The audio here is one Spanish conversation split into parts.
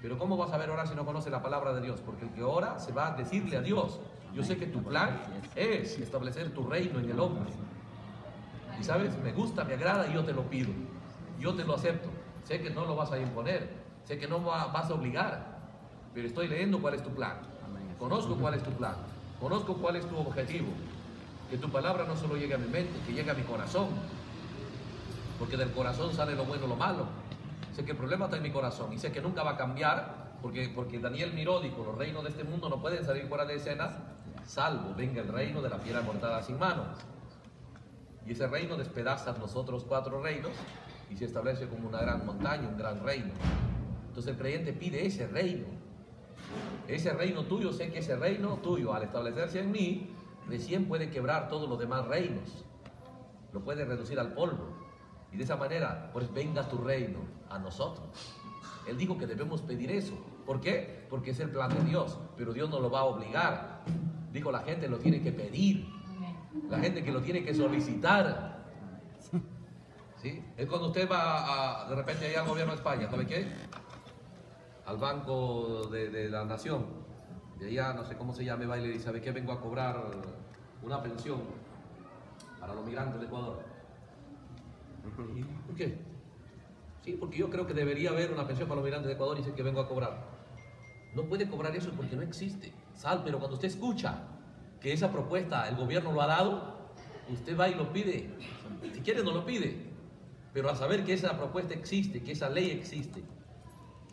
Pero ¿cómo vas a ver orar si no conoce la palabra de Dios? Porque el que ora se va a decirle a Dios, yo sé que tu plan es establecer tu reino en el hombre. Y sabes, me gusta, me agrada y yo te lo pido. Yo te lo acepto. Sé que no lo vas a imponer, sé que no vas a obligar, pero estoy leyendo cuál es tu plan. Conozco cuál es tu plan, conozco cuál es tu objetivo. Que tu palabra no solo llegue a mi mente, que llegue a mi corazón. Porque del corazón sale lo bueno lo malo. Sé que el problema está en mi corazón y sé que nunca va a cambiar porque, porque Daniel miró, dijo, los reinos de este mundo no pueden salir fuera de escena, salvo venga el reino de la piedra cortada sin manos. Y ese reino despedaza los otros cuatro reinos y se establece como una gran montaña, un gran reino. Entonces el creyente pide ese reino. Ese reino tuyo, sé que ese reino tuyo, al establecerse en mí, recién puede quebrar todos los demás reinos. Lo puede reducir al polvo. Y de esa manera, pues venga tu reino a nosotros. Él dijo que debemos pedir eso. ¿Por qué? Porque es el plan de Dios, pero Dios no lo va a obligar. Dijo, la gente lo tiene que pedir. La gente que lo tiene que solicitar. ¿Sí? Es cuando usted va a, de repente allá al gobierno de España, ¿sabe qué? Al Banco de, la Nación. De allá, no sé cómo se llama, va y le dice, ¿sabe qué? Vengo a cobrar una pensión para los migrantes de Ecuador. ¿Por qué? Sí, porque yo creo que debería haber una pensión para los migrantes de Ecuador y dice que vengo a cobrar. No puede cobrar eso porque no existe. Sal, pero cuando usted escucha que esa propuesta el gobierno lo ha dado, usted va y lo pide. Si quiere no lo pide, pero a saber que esa propuesta existe, que esa ley existe,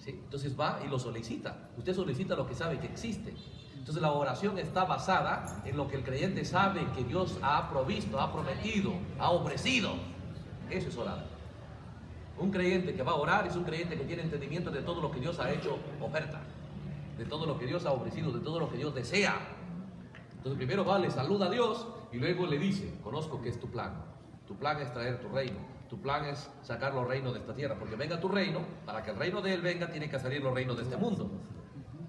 entonces va y lo solicita. Usted solicita lo que sabe que existe. Entonces la oración está basada en lo que el creyente sabe que Dios ha provisto, ha prometido, ha ofrecido. Eso es orar. Un creyente que va a orar es un creyente que tiene entendimiento de todo lo que Dios ha hecho oferta, de todo lo que Dios ha ofrecido, de todo lo que Dios desea. Entonces primero va, le saluda a Dios y luego le dice, conozco que es tu plan. Tu plan es traer tu reino. Tu plan es sacar los reinos de esta tierra. Porque venga tu reino, para que el reino de Él venga, tiene que salir los reinos de este mundo.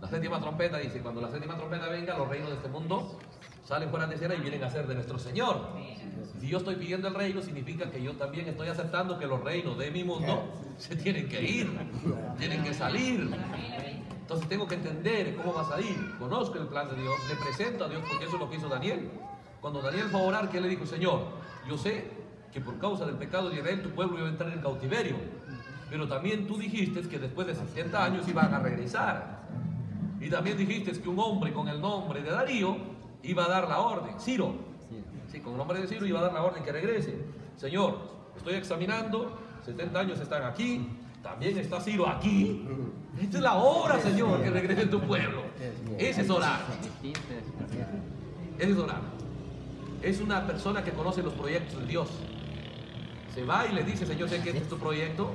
La séptima trompeta dice, cuando la séptima trompeta venga, los reinos de este mundo salen fuera de escena y vienen a ser de nuestro Señor. Si yo estoy pidiendo el reino, significa que yo también estoy aceptando que los reinos de mi mundo se tienen que ir, tienen que salir. Entonces tengo que entender cómo va a salir. Conozco el plan de Dios, le presento a Dios porque eso es lo que hizo Daniel. Cuando Daniel fue a orar, ¿qué le dijo? Señor, yo sé que por causa del pecado de Israel tu pueblo iba a entrar en cautiverio. Pero también tú dijiste que después de 70 años iban a regresar. Y también dijiste que un hombre con el nombre de Darío iba a dar la orden, Ciro, sí, con el nombre de Ciro iba a dar la orden que regrese. Señor, estoy examinando, 70 años están aquí, también está Ciro aquí. Esta es la hora, Señor, que regrese tu pueblo. Ese es orar. Ese es orar. Es una persona que conoce los proyectos de Dios. Se va y le dice, Señor, sé que este es tu proyecto,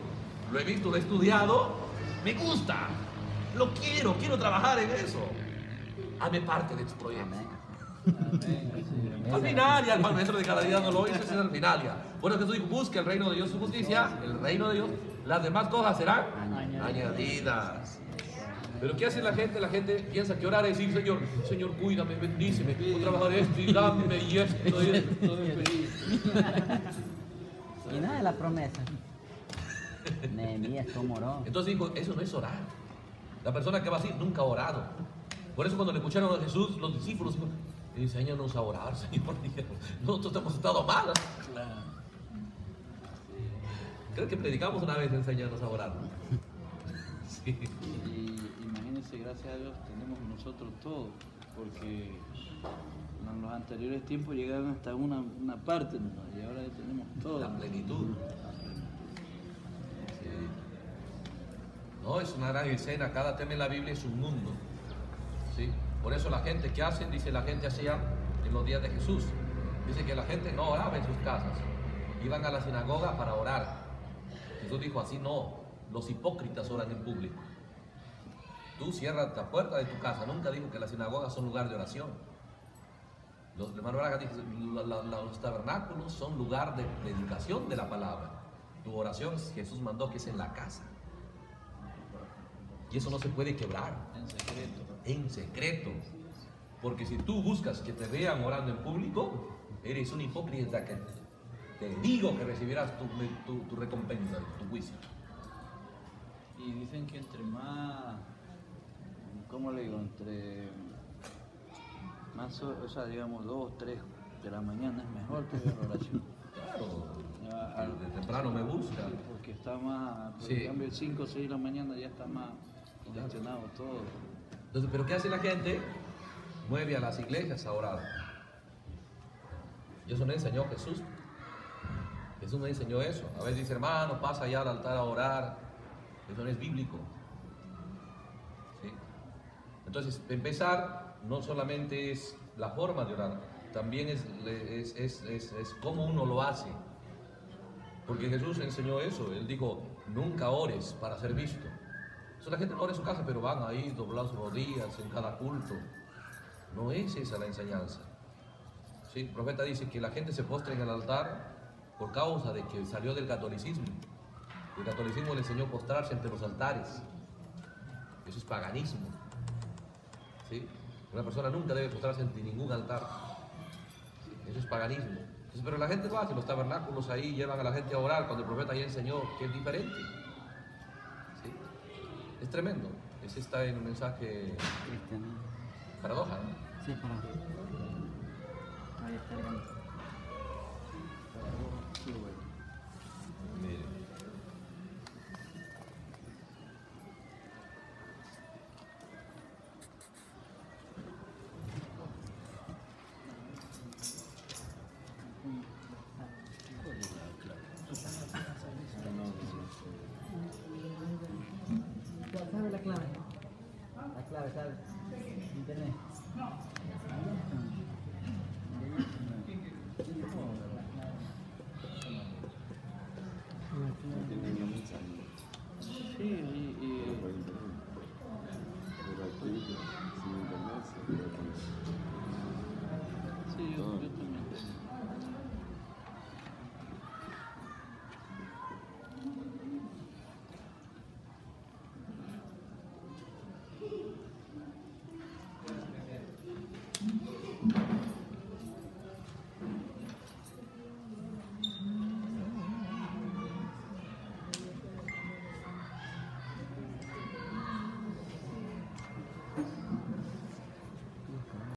lo he visto, lo he estudiado, me gusta, lo quiero, quiero trabajar en eso. Hame parte de tu proyecto. Al final, ya el maestro de cada día no lo hizo, es al final ya. Bueno, Jesús dijo, busque el reino de Dios, su justicia, el reino de Dios, las demás cosas serán añadidas. Pero ¿qué hace la gente? La gente piensa que orar es decir, Señor, Señor, cuídame, bendíceme, puedo trabajar esto y dame y esto y esto. Y nada de la promesa. Nehemías, ¿cómo oró? Entonces dijo, eso no es orar. La persona que va así nunca ha orado. Por eso cuando le escucharon a Jesús, los discípulos enséñanos a orar, Señor. Nosotros hemos estado mal. Creo que predicamos una vez, enséñanos a orar. Sí. Y imagínense, gracias a Dios tenemos nosotros todo, porque en los anteriores tiempos llegaron hasta una, una parte y ahora ya tenemos todo. La plenitud. No, es una gran escena, cada tema en la Biblia es un mundo. ¿sí? Por eso la gente que hacen, dice la gente hacía en los días de Jesús. Dice que la gente no oraba en sus casas, iban a la sinagoga para orar. Jesús dijo así, no, los hipócritas oran en público. Tú cierras la puerta de tu casa, nunca dijo que las sinagogas son lugar de oración. Los hermanos Braga los tabernáculos son lugar de predicación de la palabra. Tu oración Jesús mandó que es en la casa. Y eso no se puede quebrar. En secreto en secreto. Porque si tú buscas que te vean orando en público, eres un hipócrita que te digo que recibirás tu, tu recompensa, tu juicio. Y dicen que entre más ¿cómo le digo? Entre más, o sea, digamos, dos, tres de la mañana es mejor que la oración. Claro, al- de temprano me busca. Porque está más, por Sí. cambio, 5 o 6 de la mañana ya está más congestionado todo. Entonces, ¿pero qué hace la gente? Mueve a las iglesias a orar. Y eso no enseñó Jesús. Jesús no enseñó eso. A veces dice, hermano, pasa allá al altar a orar. Eso no es bíblico. ¿Sí? Entonces, empezar no solamente es la forma de orar, también es, es, es, es, es cómo uno lo hace. Porque Jesús enseñó eso. Él dijo, nunca ores para ser visto. Eso la gente no en su casa, pero van ahí doblados sus rodillas en cada culto. No es esa la enseñanza. Sí, el profeta dice que la gente se postra en el altar por causa de que salió del catolicismo. El catolicismo le enseñó postrarse ante los altares. Eso es paganismo. ¿Sí? Una persona nunca debe postrarse ante ningún altar. Eso es paganismo. Entonces, pero la gente lo hace, los tabernáculos ahí llevan a la gente a orar cuando el profeta ya enseñó que es diferente. Es tremendo. Ese está en un mensaje Cristiano. paradoja, ¿no? Sí, para. Ahí está el